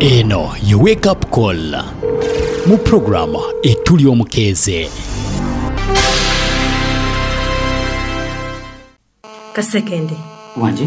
eno ye wake up call. Mu puroguramu etuli omukeeze kasekende.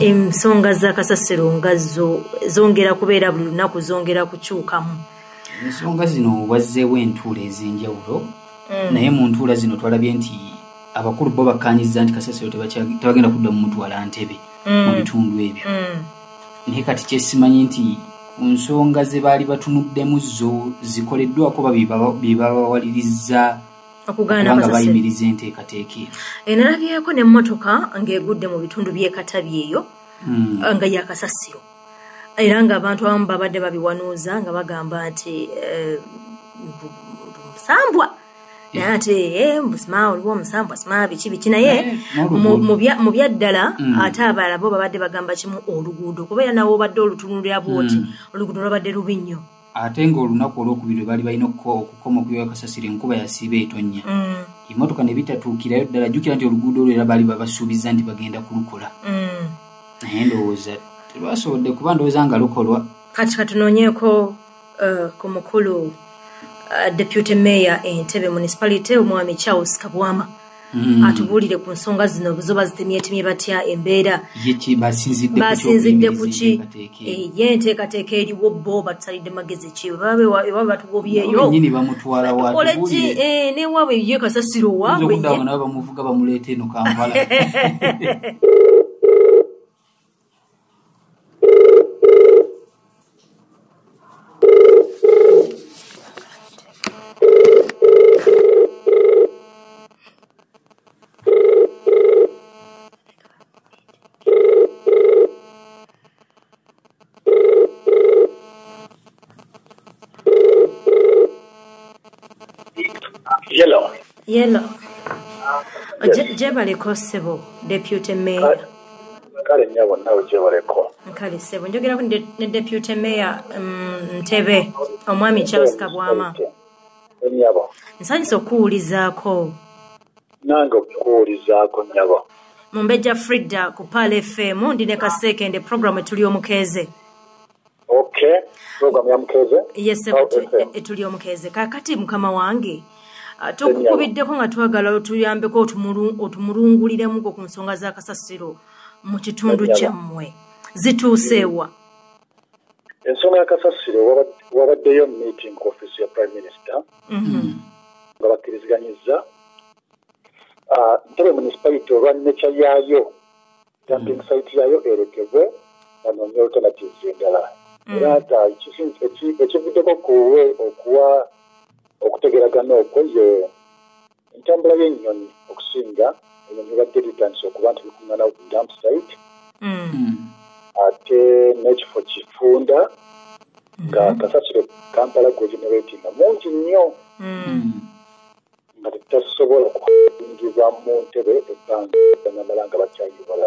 Ensonga za kasasiro nga zo zongera kubeera buli lunaku zongera kukyukamu ensonga zino wazzeewo entuula ez'enjawulo Mm. naye mu ntuula zino twalabye nti abakulu bo bakkaanyizza nti kasasiro tebagenda kudda mu mutwala ntebe mu bitundu ebyo. Mm. naye kati kyesimanyi nti ku nsonga ze baali batunuddemu zo zikoleddwako ba bye babawalirizza okugaana bayimiriza enteekateeka eno enalabyeko nemmotoka ng'egudde mu bitundu by'ekatabi eyo Mm. nga yakasasiro era ng'abantu abamu babadde babiwanuuza nga bagamba nti eh, musambwa naye ate eh, busima oliwo omusambwa sima biki biki naye Eh, mu- mu bya- mu byaddala Mm. ate abalala bo babadde bagamba kimu oluguudo kubeera nawe obadde olutunulira bwoti Mm. oluguudo lwabadde lubi nnyo. Ate ng'olunaku olwokubiri lwe baali balina okuko- okukoma okuyoya kasasiro enkuba yasiiba etonnya. Mm, emmotoka ne bitatuukirayo ddala jjukira nti oluguudo olwo era baali babasuubiza nti bagenda kulukola. Naye ndowooza telwasobodde kuba ndowooza nga lukolwa. Kati katunoonyeeko eh, ku mukulu deputy mayor entebe municipality omwami charles kabwama. Mm. atubuulire ku nsonga zino zo bazitemyetemye batya embeera. Basinzidde ku basinzidde ku ky'okuyimiriza ki? enteekateeka eno. ye enteekateeka eriwo bo batusalidde magezi ki? Baba batugobyeyo nyini bamutwala tukole ki? Watubulire Eh, newaabwe ye kasasiro waabwe okuddawo nabo bamuvuga bamuleeta eno kampala Yellow. Yelo Je- gyebaleko ssebo deputy mayor. Kale nnyabo nawe gyebaleko nkale ssebo njogerako ne ne deputy mayor mm, ntebe omwami charles kabwama. ennyabo nsanyusa okuwulizaako. Nange okukuwulizaako nnyabo. Mumbejja frida ku pal fm ndi ne kaseekende programu etuli omukeeze. Okay programu ya mukeeze? Yesebo Oh, FM. etuli omukeeze. Kakati mukama wange ah, tukukubiddeko nga twagala otuyambeko otumulu- otumulunguliremuko ku nsonga za kasasiro mu kitundu kyammwe. Zituuseewa ensonga ya kasasiro waba- wabaddeyo meeting office ya prime minister nga bakkiriziganyiza Ah, ntebe municipality olwa necha yaayo dumping site yaayo erekebwe banoonye alternatives endala. Era ekisi- eki- ekivuddeko kuwe okuwa okutegeragana okwo ye entambula y'ennyonyi okusinga enyonyi badde litandise okuba nti bikuŋŋana ku dump site Mm. Mm. ate n'ekifo kifunda nga kasasiro kampala gwegeneratinga mungi nnyo Mm. nga tetasobola kuyingibwa mu ntebe ebbanga namala nga bakyayibala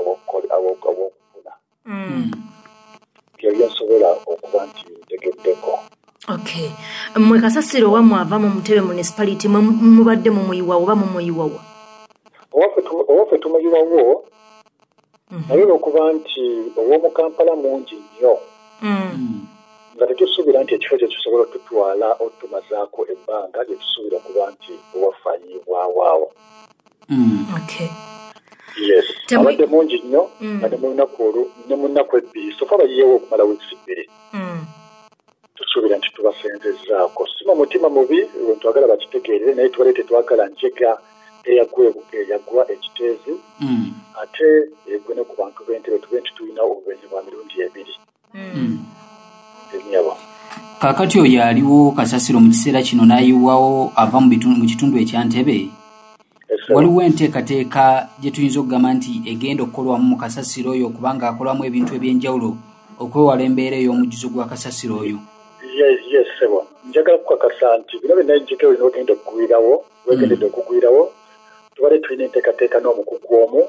abokufuna Mm. byo byensobola okuba nti ntegeddeko okay mmwe kasasiro wammwe ava mu mutebe municipality mwe mubadde mumuyiwawo oba mumuyiwawa owaffe tu- owaffe tumuyiwawo Mhm. naye olwokuba nti ow'omukampala mungi nnyo Mm. Nga tetusuubira nti ekifo kye kisobola otutwala otumazaako ebbanga lyetusuubira okuba nti owaffe ayiibwawaawo Mm. okay yes abadde mungi nnyo Mm. nga ne mu lunaku olwo ne mu nnaku ebbiri sofa bayiyewo okumala wiiki bbiri Mm. tusuubira nti tubasenzezzaako sima mutima mubi we twagala bakitegeerere naye tubale tetwagala njega eyagwa ebuka eyagwa ekiteezi. Mm. ate egwe ne ku bantu b'entebe tube nti tulina obubenyi bwa mirundi ebiri. Mm. emyabo. Kaakati oyo aliwo kasasiro mu kiseera kino n'ayiwawo ava mu kitundu ekya ntebe? Waliwo enteekateeka gye tuyinza okugamba nti egenda okukolwamu mu kasasiro oyo kubanga akolwamu ebintu eby'enjawulo okwewala embeera ey'omujjuzo gwa kasasiro oyo njagala kukakasa nti bino byonna njika olina ogenda okugwirawo wegendedde okugwirawo tubale tulina enteekateeka n'omukugu omu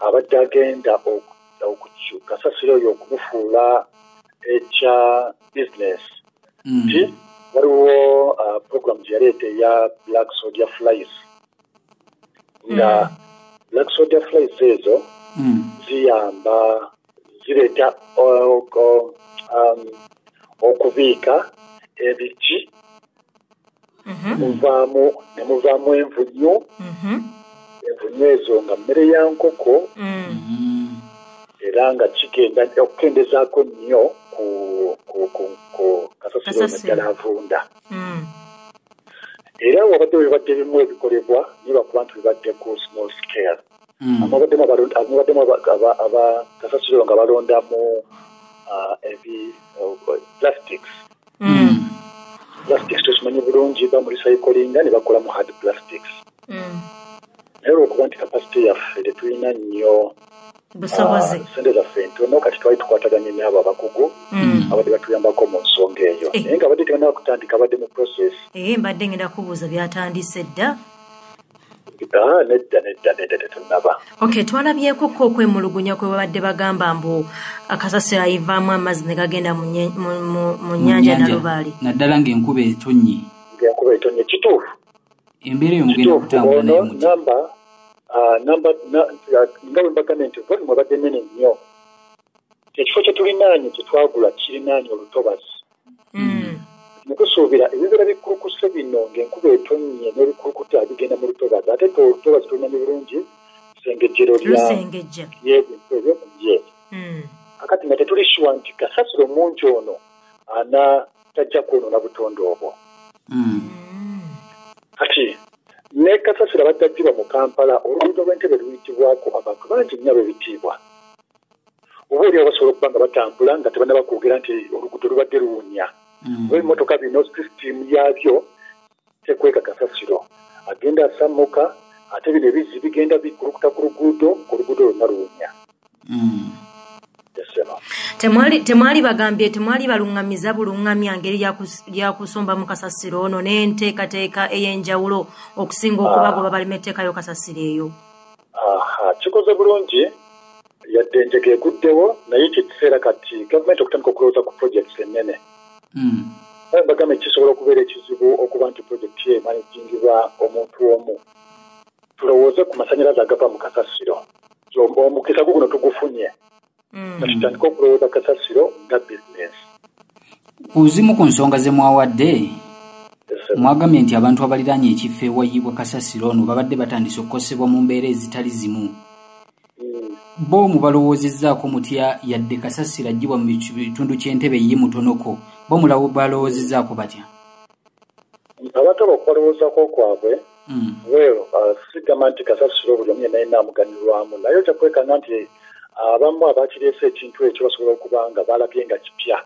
abadde agenda kasasiro oyo okumufuula ekya bizinesi Mm. nti waliwo uh, program gye yaleeta eya black soldier flies nga black soldier flies ezo Mm. ziyamba zireeta um, okubiika ebiki muvaamu ne muvaamu envunyu Mhm. envunyu ezo nga mmere ya nkoko Mm. era nga kigenda okukendezaako nnyo ku ku- ku- ku kasasiro naddala avunda Mm. era wabadde bibadde bimu ebikolebwa niba kuba nti bibadde ku small scale Mm. amubaddemu abalonda- amubaddemu aba- aba- aba- kasasiro nga balondamu ah, ebi uh, plastics. Plastics tusimanyi bulungi bamulicyclinga ne bakolamu hard plastics Mm. naye olwokuba nti kapasite yaffe tetulina nnyo busobozi ah, sente zaffe ntono kati twali tukwataganye n'abo abakugu Mm. abadde batuyambako mu nsonga eyo Eh. naye nga badde tebanaba kutandika badde mu process mbadde ngenda kubuuza byatandise dda nedda nedda nedda tetunaba ok twalabyeko ko okwemulugunya kwe babadde bagamba mbu akasasiro ayivaamu amazzi ne gagenda mu nnyanja nalubaali naddala ng'enkuba etonnye ng'enkuba etonye kituufu embeera eyo mugenda okutambula naye namba ah, namba na- ah, nga bwe mbagambye nti volumu ebadde nene nnyo ekifo kye tulinaanye kye twagula kirinaanye olutobazi Mm. Mukusuubira ebibira bikulukuse bino ng'enkuba etonnye n'ebikulukuta bigenda mu lutobazi ate te olutobazi tulimanyi bulungi sengejjero lyebintu ebyo ye kakati nga tetuli shuwa nti kasasiro mungi ono ana tajja kwonoona butonde obwo Mm. Mm. kati ne kasasiro abaddaddibwa mu kampala oluguudo lw'entebe luyitibwako abantu bangi nnyo ab'ebitiibwa oba oli basobola okuba nga batambula nga tebannabakwogera nti oluguudo lubadde luwunya Mm. Oba emmotoka bino sisitimu yabyo tekweka kasasiro agenda asammuka ate bino ebizzi bigenda bikulukuta ku luguudo oluguudo lwonna luwunya Mm. temwali temwali bagambye temwali baluŋŋamiza buluŋŋamya ngeri yakus- yakusomba mu kasasiro ono n'enteekateeka ey'enjawulo okusinga okubagoba balema etteekayo kasasiro eyo. Aha kikoze bulungi. Yadde enjega eguddewo naye kyekiseera kati gavumenti okutandika okulowooza ku projekiti ennene. Mm. Naye mbagambe kisobola okubeera ekizibu okuba nti projekiti yo emanijingibwa omuntu omu. Tulowooze ku masanyalaze agava mu kasasiro. Omukisa gu guno tugufunye. Mm. nga tutandike okulowooza kasasiro nga bizinesi ku zimu ku nsonga ze mwawadde mwagambye nti abantu abaliraanye ekifo ewayibwa kasasiro ono babadde batandise okukosebwa mu mbeera ezitali zimu bo mubalowoozezaako mutya yadde kasasiro agibwa mu bitundu ky'entebe ye mutonoko bo mulawo balowoozezaako batya? Abantu abo okubalowoozaako kwabwe Mm. weero sigamba nti kasasiro buli omu yenna yenna amuganirwamu naye ojja kwekanga nti abamu abakireese ekintu ekyo basobola okuba nga balabye nga kipya.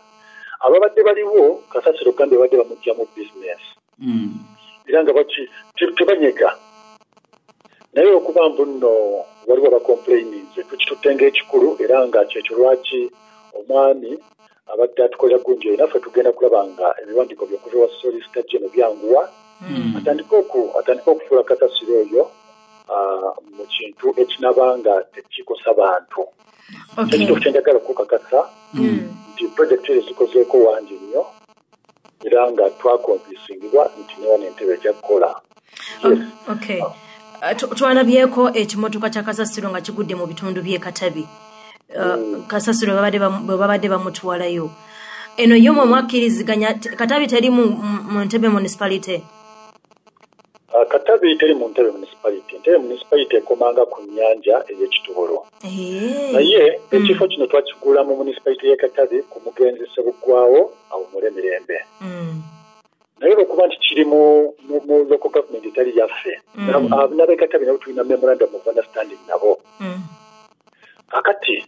Ababadde baliwo kasasiro gambe babadde bamugjamu bizinesi Mm. era nga tebanyega naye okuba mbu nno waliwo abakomplainings tukitutte ng'ekikulu era nga kyekyo lwaki omwami abadde atukolera gunjo naffe tugenda kulaba nga ebiwandiiko byokuva ewa solisita geno byanguwa. Atandike oku atandike okufuula kasasiro oyo mu kintu ekinaba nga tekikosa bantu. Okay. ekituufu kyenjagala okukakasa Mm. nti projekiti ezo zikozeeko wangi nnyo era nga twakonvinsingibwa nti newa n'entebe ejja kukola Tu- twalabyeko ekimotoka kya kasasiro nga kigudde mu bitundu by'e katabi. Uh, kasasiro bwe babadde bamutwalayo. Eno yo mwe mwakkiriziganya katabi teri mu ntebe municipality? Ah, katabi teri mu ntebe municipality. Ntebe municipality ekomanga ku nnyanja ey'ekitobolo Eh. naye ekifo kino twakigula mu municipality y'e katabi ku mugenzi sebuggwawo awumule mirembe Mm. Naye olwokuba nti kiri mu local government etali yaffe Mm. Na- n'ab'e katabi nabo tulina memorandum of understanding nabo Mm. kakati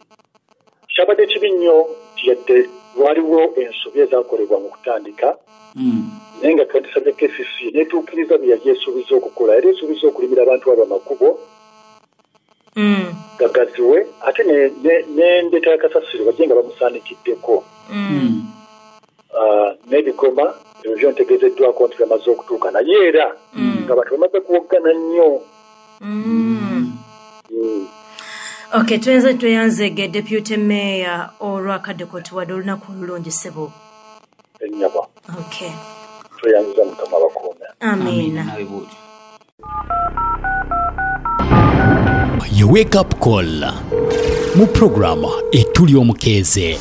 kyabadde kibi nnyo nti yadde waliwo ensobi ezakolebwa mu kutandika Mm. naye nga twandisabye kcc netuukiriza bye yali esuubiza okukola yali esuubiza okulimira abantu abo amakubo Mm. gagaziwe ate ne- ne- n'endeeta ya kasasiro bajje nga bamusaanikiddeko Mm. Mm. Ah, n'ebigoma ebyo byo ntegeezeddwako nti byamaze okutuuka naye era nga bantu bamaze kuwoggana nnyo. Mm. Mm. okay twenze tweyanzege deputy mayor olwakadde kotiwadde olunaku olulungi ssebo. Ennyaba. Okay tweyanziza mukama abakuume amiina nawe bwotyo ye wake up call. Mu puroguramu etuli omukeeze